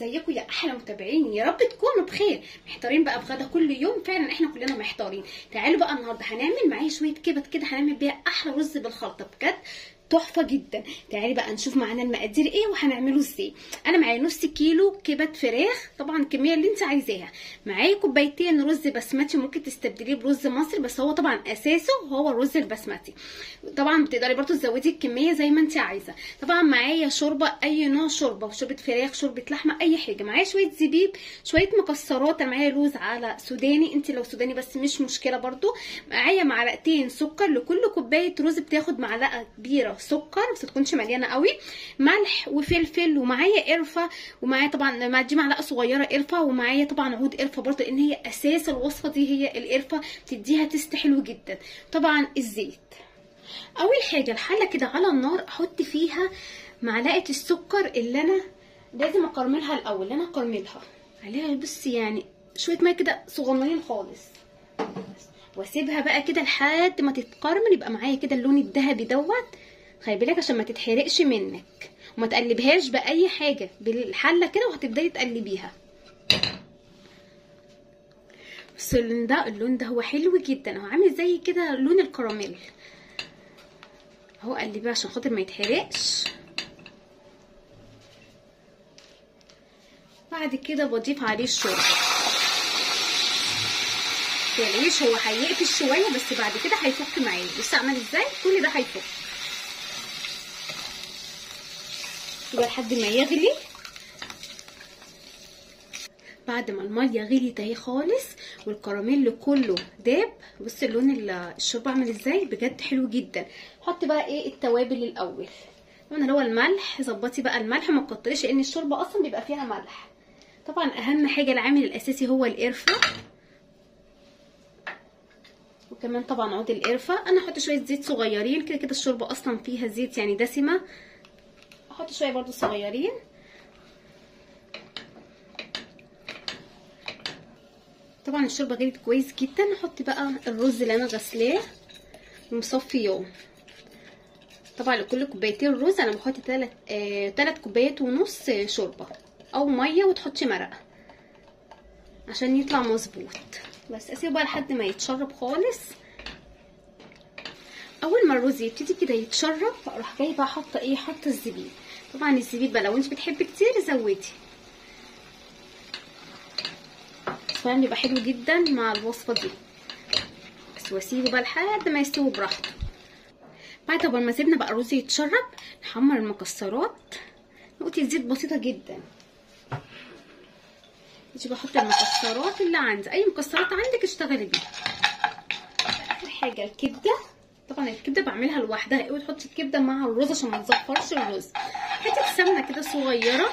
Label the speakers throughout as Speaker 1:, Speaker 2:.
Speaker 1: زيكم يا أحلى متابعين يا رب تكونوا بخير. محتارين بقى في غدا كل يوم فعلا إحنا كلنا محتارين. تعالوا بقى النهارده هنعمل معايا شوية كبد كده هنعمل بيها أحلى رز بالخلطة بجد. تحفة جدا. تعالي بقى نشوف معانا المقادير إيه وهنعمله إزاي. أنا معايا نص كيلو كبد فراخ طبعا الكميه اللي أنت عايزاها. معايا كوبايتين رز بسمتي ممكن تستبدليه برز مصري بس هو طبعا أساسه هو الرز البسمتي. طبعا بتقدري برضو تزودي الكمية زي ما أنت عايزة. طبعا معايا شوربة أي نوع شوربة شوربة فراخ شوربة لحمة أي حاجة. معايا شوية زبيب شوية مكسرات معايا لوز على سوداني. أنت لو سوداني بس مش مشكلة برضو. معايا معلقتين سكر لكل كوباية رز بتاخد معلقة كبيرة سكر بس تكونش مليانة قوي. ملح وفلفل ومعايا قرفة ومعايا طبعا مع دي معلقه صغيره قرفة ومعايا طبعا عود قرفة برضو لأن هي أساس الوصفة دي هي القرفة بتديها تست حلو جدا. طبعا الزيت. أول حاجة الحلة كده على النار أحط فيها معلقة السكر اللي أنا لازم أكرملها الأول اللي أنا أكرملها. عليها بص يعني شوية مية كده صغننين خالص. وأسيبها بقى كده لحد ما تتكرمل يبقى معايا كده اللون الذهبي دوت. خلي بالك عشان ما تتحرقش منك. وما تقلبهاش بأي حاجة بالحلة كده وهتبدأي تقلبيها. بس اللون ده اللون ده هو حلو جدا. هو عامل زي كده لون الكراميل. اهو قلبيه عشان خاطر ما يتحرقش. بعد كده بضيف عليه الشوربة. متقلقيش هو هيقفش شوية بس بعد كده هيفك معايا. بصي عمل إزاي؟ كل ده هيفك. يبقى لحد ما يغلي. بعد ما المية غليت أهي خالص والكراميل كله داب. بصي اللون الشوربه عامل إزاي؟ بجد حلو جدا. حطي بقى إيه؟ التوابل الأول. اللي هو الملح. ظبطي بقى الملح. ما تكتريش لأن الشوربة أصلا بيبقى فيها ملح. طبعا أهم حاجة العامل الأساسي هو القرفة. وكمان طبعا عود القرفة. أنا أحط شوية زيت صغيرين. كده كده الشوربة أصلا فيها زيت يعني دسمة. أحط شوية برضو صغيرين. طبعا الشوربة غليت كويس جدا. أحط بقى الرز اللي أنا غسلاه ومصفياه طبعا لكل كوبايتين رز أنا بحط تلات آه تلات كوبايات ونص شوربة أو مية وتحطي مرقة عشان يطلع مظبوط. بس أسيبه بقى لحد ما يتشرب خالص. أول ما الرز يبتدي كده يتشرب أروح جاية بقى حاطة إيه؟ حاطة الزبيب. طبعا الزبيب لو انت بتحبي كتير زودي فعلا بيبقى حلو جدا مع الوصفة دي. بس واسيبه بقى لحد ما يستوي براحته. بعد ما سيبنا بقى الرز يتشرب نحمر المكسرات. نقطة زيت بسيطة جدا. أجي بحط المكسرات اللي عندي. أي مكسرات عندك اشتغلي بيها. اخر حاجة الكبدة. طبعا الكبدة بعملها لوحدها. اوعي تحطي الكبدة مع الرز عشان ما تزفرش الرز. حتة سمنة كده صغيرة.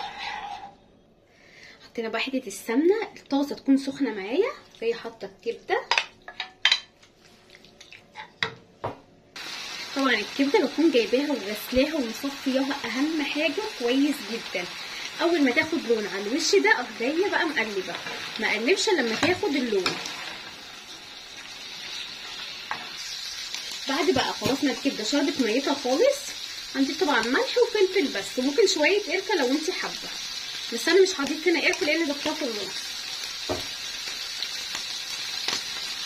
Speaker 1: حطينا بقى حتة السمنة. الطاسة تكون سخنة معايا. جاية حاطة الكبدة. طبعا الكبدة بكون جايباها وغسلاها ومصفياها أهم حاجة. كويس جدا. أول ما تاخد لون على الوش ده أروح جاية بقى مقلبة. ما اقلبش لما تاخد اللون. بعد بقى خلاص ما الكبده شربت ميتها خالص. عندي طبعا ملح وفلفل بس وممكن شوية قرفة لو انت حابة. بس أنا مش هضيف هنا قرفة لأن ضفتها في النص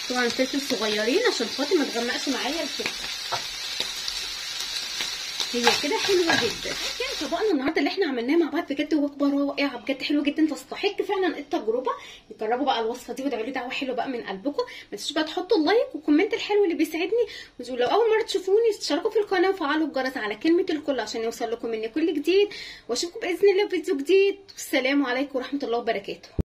Speaker 1: طبعا فلفل صغيرين عشان خاطر ما تغمقش معايا الكبده هي كده حلوة جدا. يعني طبقنا النهارده اللي إحنا عملناه مع بعض بجد وجبه رائعة بجد حلوة جدا. تستحق فعلا التجربة. جربوا بقى الوصفة دي وادعوا لي دعوة حلوة بقى من قلبكم. ما تنسوش بقى تحطوا ال like وال comment الحلو اللي بيساعدني. ولو أول مرة تشوفوني تشتركوا في القناة وفعلوا الجرس على كلمة الكل عشان يوصل لكم مني كل جديد. وأشوفكم بإذن الله في فيديو جديد. والسلام عليكم ورحمة الله وبركاته.